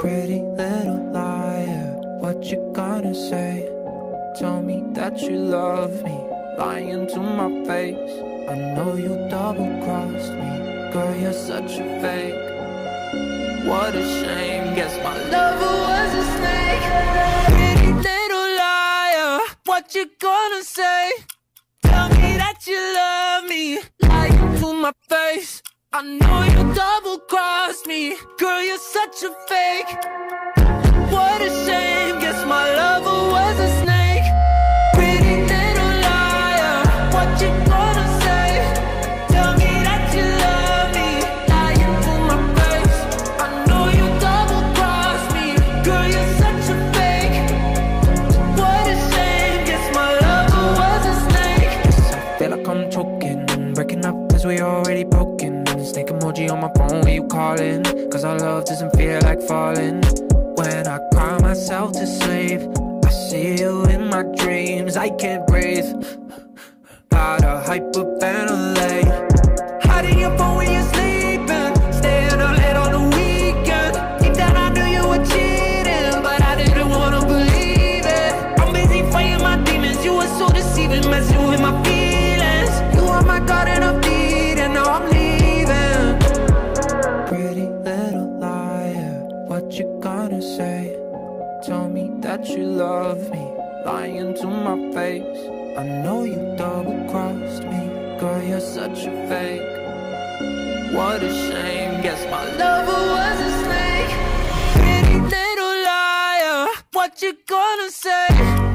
Pretty little liar, what you gonna say? Tell me that you love me, lying to my face. I know you double crossed me, girl, you're such a fake. What a shame, guess my lover was a snake. Pretty little liar, what you gonna say? Tell me that you love me, lying to my face. I know you double girl, you're such a fake. What a shame, guess my lover was a snake. Pretty little liar, what you gonna say? Tell me that you love me, lying to my face. I know you double crossed me, girl, you're such a fake. What a shame, guess my lover was a snake. I feel like I'm choking, breaking up cause we already broken. Snake emoji on my phone when you calling, cause our love doesn't feel like falling. When I cry myself to sleep, I see you in my dreams. I can't breathe. Gotta hyperventilate. Hiding your phone when you're sleeping. Staying up late on the weekend. Deep down, I knew you were cheating, but I didn't wanna believe it. I'm busy fighting my demons. You were so deceiving, messing with my feelings. Gonna say? Tell me that you love me, lying to my face. I know you double crossed me, girl, you're such a fake. What a shame, guess my lover was a snake. Pretty little liar, what you gonna say?